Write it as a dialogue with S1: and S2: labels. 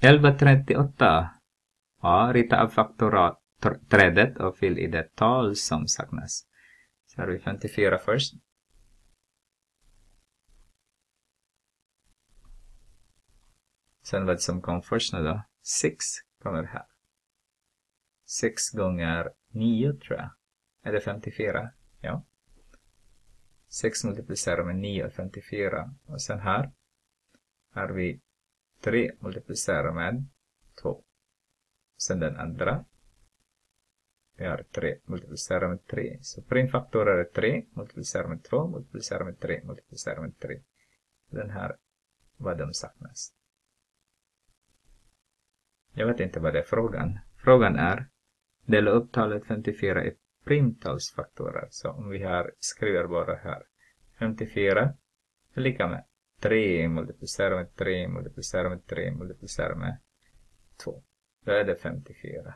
S1: 1138. Ja, rita av faktorträdet och fyll i det tal som saknas. Så har vi 54 först. Sen vad som kom först nu då? 6 kommer här. 6 gånger 9 tror jag. Är det 54? Ja. 6 multiplicerar med 9 är 54. Och sen här har vi 3 multiplicerar med 2. Sen den andra. Vi har 3 multiplicerar med 3. Så primfaktorer är 3 multiplicerar med 2 multiplicerar med 3 multiplicerar med 3. Den här vad de saknas. Jag vet inte vad det är frågan. Frågan är dela upp talet 54 i primtalsfaktorer. Så om vi här skriver bara här 54 är lika med 3 multiplicerar med 3 multiplicerar med 3 multiplicerar med 2. Då är det 54.